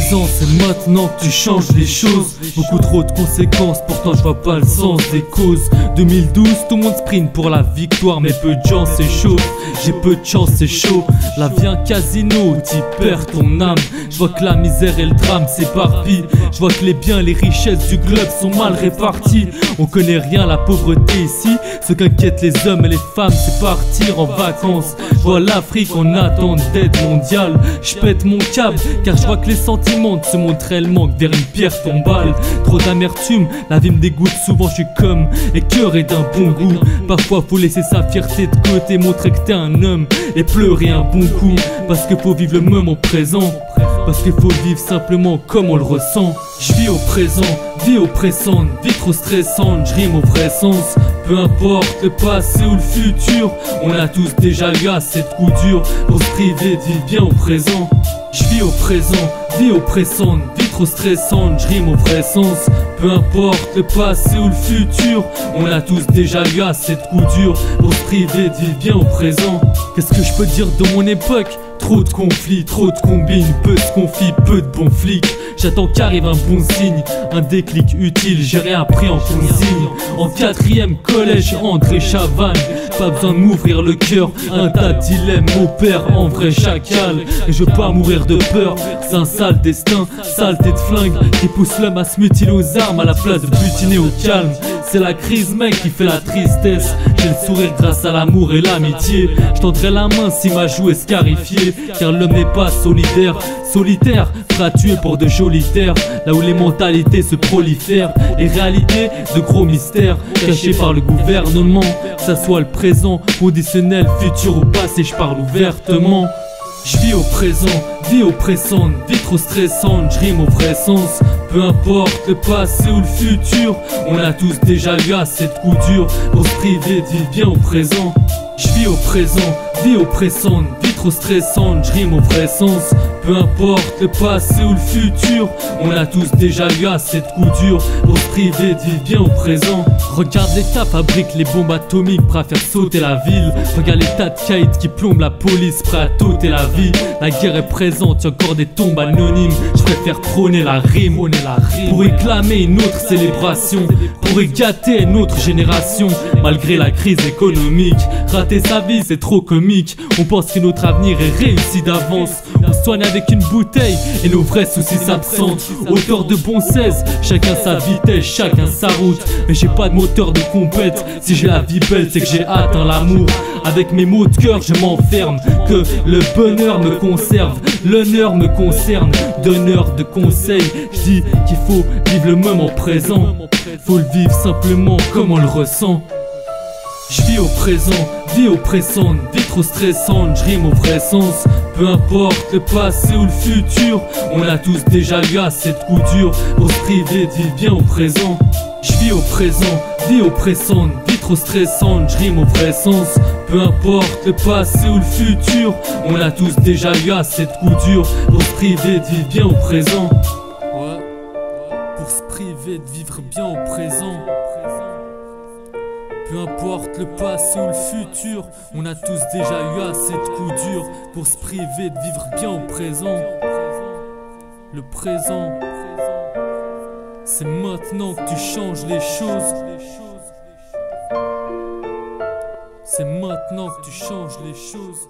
c'est maintenant que tu changes les choses. Beaucoup trop de conséquences, pourtant je vois pas le sens des causes. 2012, tout le monde sprint pour la victoire, mais peu de gens c'est chaud. J'ai peu de chance, c'est chaud. La vie un casino, t'y perds ton âme. Je vois que la misère et le drame s'éparpillent. Je vois que les biens, les richesses du globe sont mal répartis. On connaît rien, la pauvreté ici. Ce qu'inquiètent les hommes et les femmes, c'est partir en vacances. Je vois l'Afrique en attente d'aide mondiale. Je pète mon câble, car je vois que les sentiments se montrent réellement que vers une pierre tombale. Trop d'amertume, la vie me dégoûte. Souvent, je suis comme et d'un bon goût. Parfois, faut laisser sa fierté de côté, montrer que t'es un homme et pleurer un bon coup. Parce que faut vivre le moment présent. Parce qu'il faut vivre simplement comme on le ressent. Je vis au présent, vie oppressante, vie trop stressante, je rime au vrai sens. Peu importe le passé ou le futur, on a tous déjà eu assez de coups durs pour se priver bien au présent. Vis au présent, vie oppressante, vie trop stressante, je rime au vrai sens. Peu importe le passé ou le futur, on a tous déjà eu assez de coups durs pour se priver bien au présent. Qu'est-ce que je peux dire de mon époque Trop de conflits, trop de combines, peu de conflits, peu de bons flics. J'attends qu'arrive un bon signe, un déclic utile, j'ai rien appris en consigne. En quatrième collège, André Chavannes, pas besoin de m'ouvrir le cœur. Un tas de dilemmes, mon père en vrai chacal. Et je veux pas mourir de peur, c'est un sale destin, saleté de flingue qui pousse l'homme à se mutiler aux armes à la place de butiner au calme. C'est la crise, mec, qui fait la tristesse. J'ai le sourire grâce à l'amour et l'amitié. Je tendrai la main si ma joue est scarifiée. Car l'homme n'est pas solidaire, solitaire, fera tuer pour de jolis terres. Là où les mentalités se prolifèrent, les réalités de gros mystères cachés par le gouvernement. Que ça soit le présent, conditionnel, futur ou passé, je parle ouvertement. Je vis au présent, vie oppressante, vie trop stressante, je rime au vrai sens. Peu importe le passé ou le futur, on a tous déjà eu assez de coups durs pour se bien au présent. Je vis au présent, vie oppressante, vie trop stressante, je rime au vrai sens. Peu importe le passé ou le futur, on a tous déjà eu assez de coups durs pour se bien au présent. Regarde l'État fabrique les bombes atomiques prêt à faire sauter la ville. Regarde l'état de caïd qui plombe la police prêt à t'ôter la vie. La guerre est présente, y'a encore des tombes anonymes. Je préfère prôner la rime, pour réclamer une autre célébration, pour gâter une autre génération. Malgré la crise économique, rater sa vie c'est trop comique. On pense que notre avenir est réussi d'avance. Soigne avec une bouteille et nos vrais soucis s'absentent. Auteur de bon 16, chacun sa vitesse, chacun sa route. Mais j'ai pas de moteur de compète. Si j'ai la vie belle, c'est que j'ai atteint l'amour. Avec mes mots de cœur, je m'enferme. Que le bonheur me conserve, l'honneur me concerne. Donneur de conseils, je dis qu'il faut vivre le moment présent. Faut le vivre simplement comme on le ressent. Je vis au présent, vie oppressante, vie trop stressante, je rime au vrai sens. Peu importe le passé ou le futur, on a tous déjà eu assez de coups durs pour se priver de vivre bien au présent. Je vis au présent, vie oppressante, vie trop stressante, je rime au vrai sens. Peu importe le passé ou le futur, on a tous déjà eu assez de coups durs pour se priver de vivre bien au présent. Pour se priver de vivre bien au présent. Peu importe le passé ou le futur, on a tous déjà eu assez de coups durs pour se priver de vivre bien au présent. Le présent, c'est maintenant que tu changes les choses. C'est maintenant que tu changes les choses.